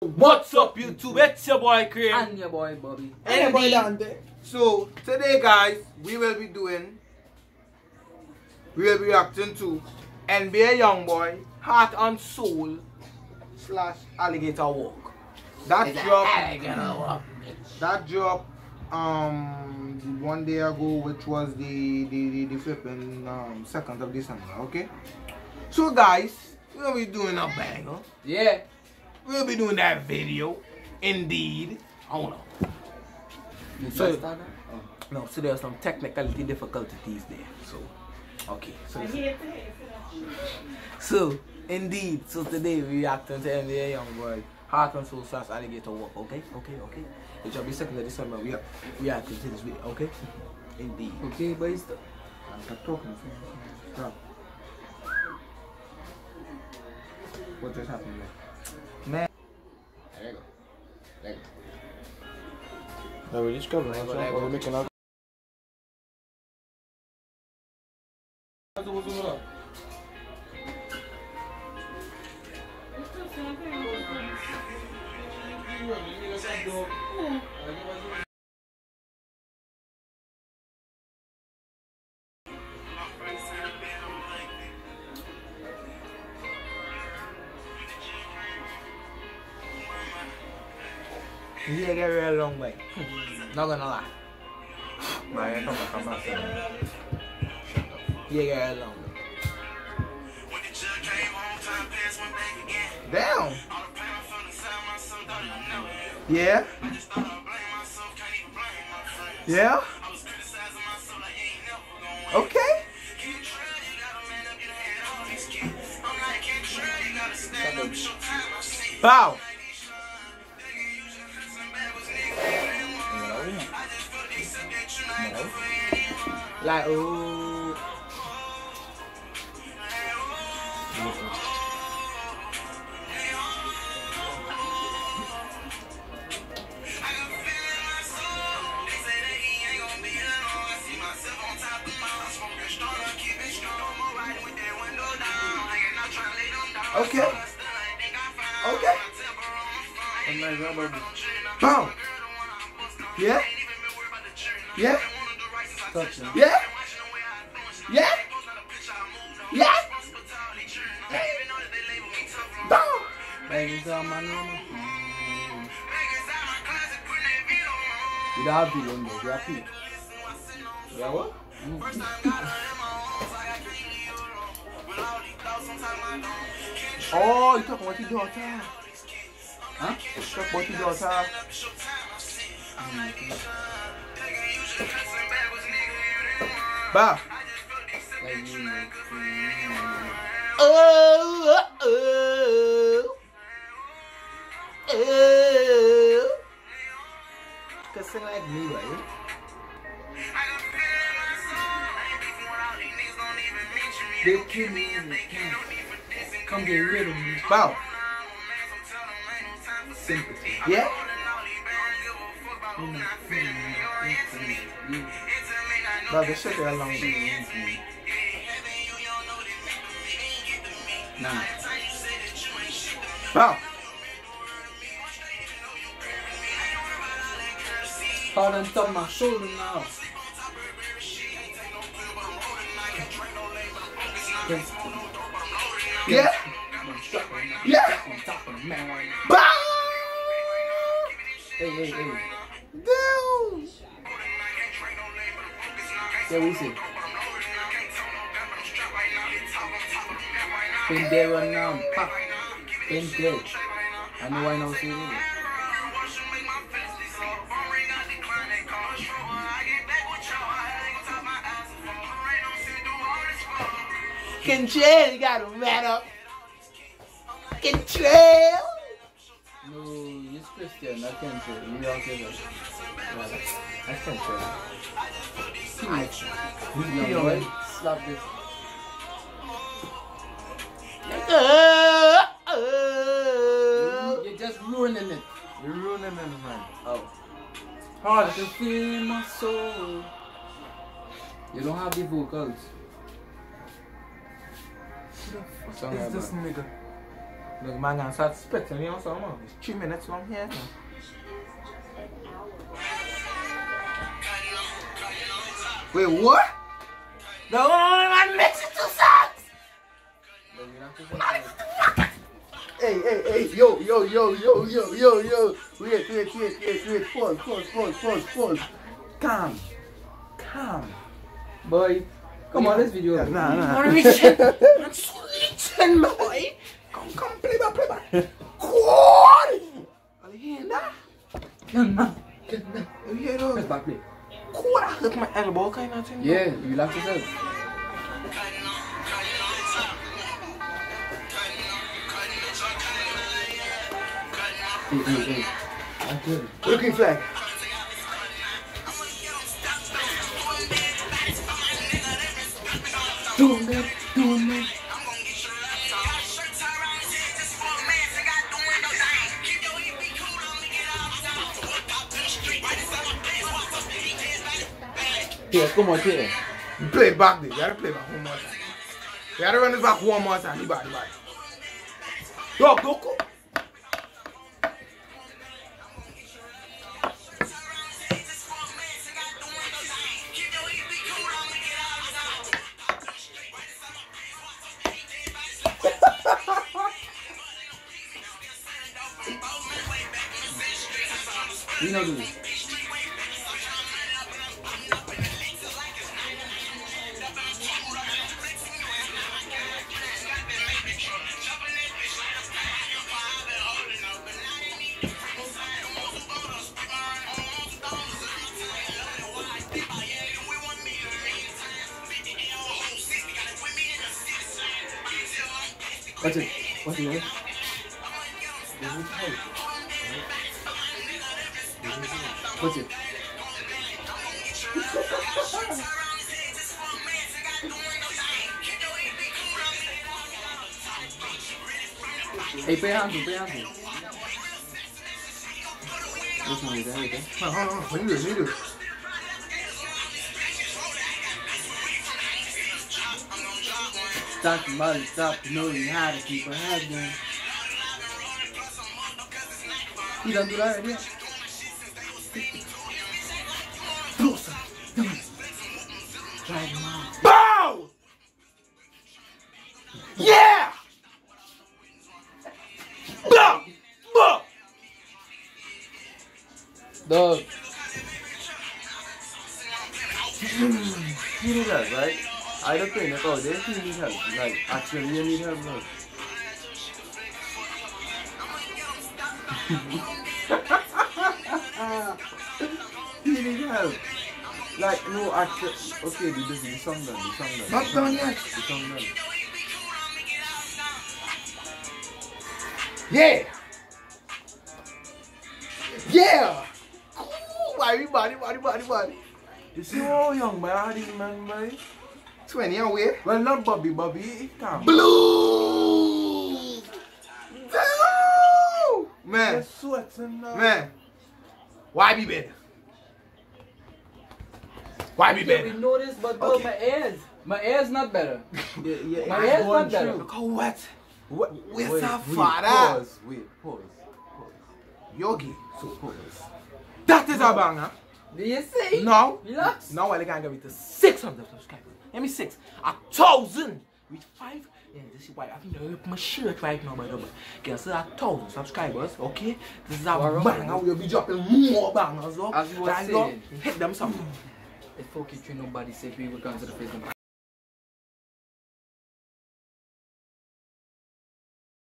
What's up, YouTube? It's your boy Cream. And your boy Bobby. And your boy Dante. So today, guys, we will be doing, we will be reacting to NBA YoungBoy Heart and Soul slash Alligator Walk. That drop. That drop. Um, one day ago, which was the the the, the flipping um second of December. Okay. So guys, we'll be doing a banger. Yeah. We'll be doing that video. Indeed. Hold on. You So- just started? Oh. No, so there's some technicality difficulties there. So, okay. So, so indeed, so today we reacting to NBA Young Boy, Heart and Soul slash Alligator Walk. Okay, okay, okay. It shall be second of December. We are reacting to this video. Okay, indeed. Okay, boys. I'm not talking. Stop. What just happened there? Man. There you go. There you go. No, we just covered. There you you We're go. making out. Yeah, get real long way. Not gonna lie. My come on, come on. Yeah, get real long way. Damn. Yeah. Yeah. Okay. Bow. Like, oh. Okay. Okay. I'm not going Bobby. Bow. Yeah. Yeah. Yeah. Yeah. Yeah. Like, it's all my normal. You don't have video, no. You have video. Yeah, what? Mm. Oh, you talking about your daughter? Huh? You talking about your daughter? Know. Oh, oh, oh. Can sing like me, right? They kill me in the camp. Come get rid of me. Bow. Sympathy. Yeah? Infinite, you. Bow, just shake it along. Nah. Bow. Hard on top my shoulder now. Yeah? I'm strapped right now. Yeah. Strapped on top of the man right now. Bow. Hey, hey, hey. Damn. Yeah, we see. Been there and now. Pop. Been dead. I know I know see you. Control, you got a man up. Control. No, it's Christian, not Kentrell. You don't. Yeah, that's Kentrell. You Young boy, slap this. Uh, uh. You're just ruining it. You're ruining it, man. Oh. Hard to feel my soul. You don't have the vocals. Song Is this about- nigga? Look, man, gonna start spitting me or something. It's three minutes long here. now. Wait, what? The only man mix it two songs. Hey, hey, hey, yo, yo, yo, yo, yo, yo, yo. Wait, wait, wait, wait, wait. Pause, pause, pause, pause, pause. Calm. Calm. Boy, come on, this video. Nah, nah. I'm reaching. I'm so reaching, boy. Come, come, play back, play back. Quad. Are you hearing that? You hear Press those? back play. Quad, I hurt my elbow kind of thing. Yeah, you laugh yourself. Looking flag. Doing it, doing it. Here, come on, here. You play back there. You gotta play back one more time. You gotta run this back one more time. You you bad. Yo, go, go. We know do this. It. Watch it, watch it. Watch it. Hey, pay hands, pay hands. Which one is there. Hold on, hold on. When you do it, when you do it. Stop the money, stop the knowing how to keep a head down. He done do that right Bow! Yeah! Bow! Bow! Dog. Need help, right? I don't think that out there. You need help. Like, actually, you need help now. you. Like, no, actually, okay, the, the, the song done, the song done. Not done yet. The song done. Yeah! Yeah! Cool! Body, body, body, body, body. You see how young my these man, boy? 20 away. Well, not Bobby, Bobby, come. Blue! Man, You're sweating now. man. Why be better? Why be Yeah, we better? know this, but bro, my ears. My ears not better. Yeah, yeah, My it's hair's going not better. through. Look how wet. What? Where's wait, our wait, father? Pause, wait, pause. Yogi. So pause. That is a banger. Do you see? Now, Relax. now I can get me to 600 subscribers. Let me six. A thousand. With five. Yeah, this is why I've never ripped my shirt right now, by the way. Guess there are thousand subscribers, okay? This is a Alright. banger. We'll be dropping more bangers, up. As you were Right saying. hit them something. If 4K3 nobody said we were going to the prison.